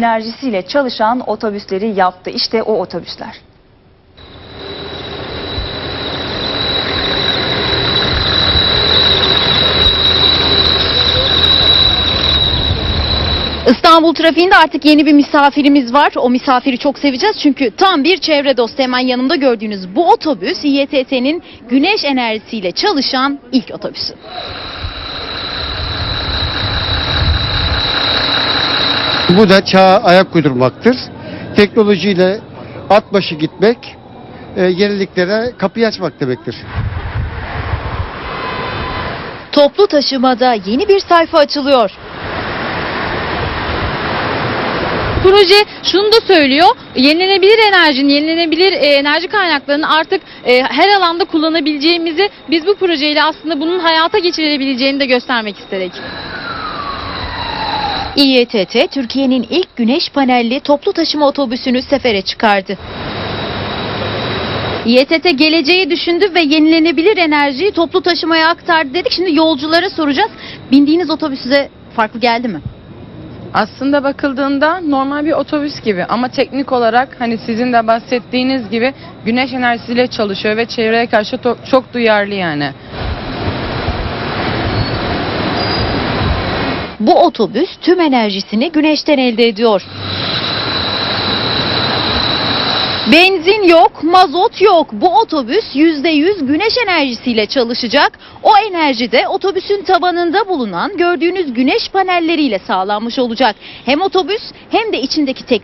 enerjisiyle çalışan otobüsleri yaptı. İşte o otobüsler. İstanbul trafiğinde artık yeni bir misafirimiz var. O misafiri çok seveceğiz çünkü tam bir çevre dostu. Hemen yanımda gördüğünüz bu otobüs İETT'nin güneş enerjisiyle çalışan ilk otobüsü. Bu da çağa ayak uydurmaktır. Teknolojiyle at başı gitmek, e, yeniliklere kapıyı açmak demektir. Toplu taşımada yeni bir sayfa açılıyor. Proje şunu da söylüyor. Yenilenebilir enerjinin, yenilenebilir e, enerji kaynaklarını artık e, her alanda kullanabileceğimizi biz bu projeyle aslında bunun hayata geçirilebileceğini de göstermek istedik. İETT Türkiye'nin ilk güneş panelli toplu taşıma otobüsünü sefere çıkardı. İETT geleceği düşündü ve yenilenebilir enerjiyi toplu taşımaya aktardı dedik. Şimdi yolculara soracağız. Bindiğiniz otobüs size farklı geldi mi? Aslında bakıldığında normal bir otobüs gibi ama teknik olarak hani sizin de bahsettiğiniz gibi güneş enerjisiyle çalışıyor ve çevreye karşı çok duyarlı yani. Bu otobüs tüm enerjisini güneşten elde ediyor. Benzin yok, mazot yok. Bu otobüs %100 güneş enerjisiyle çalışacak. O enerji de otobüsün tabanında bulunan gördüğünüz güneş panelleriyle sağlanmış olacak. Hem otobüs hem de içindeki tek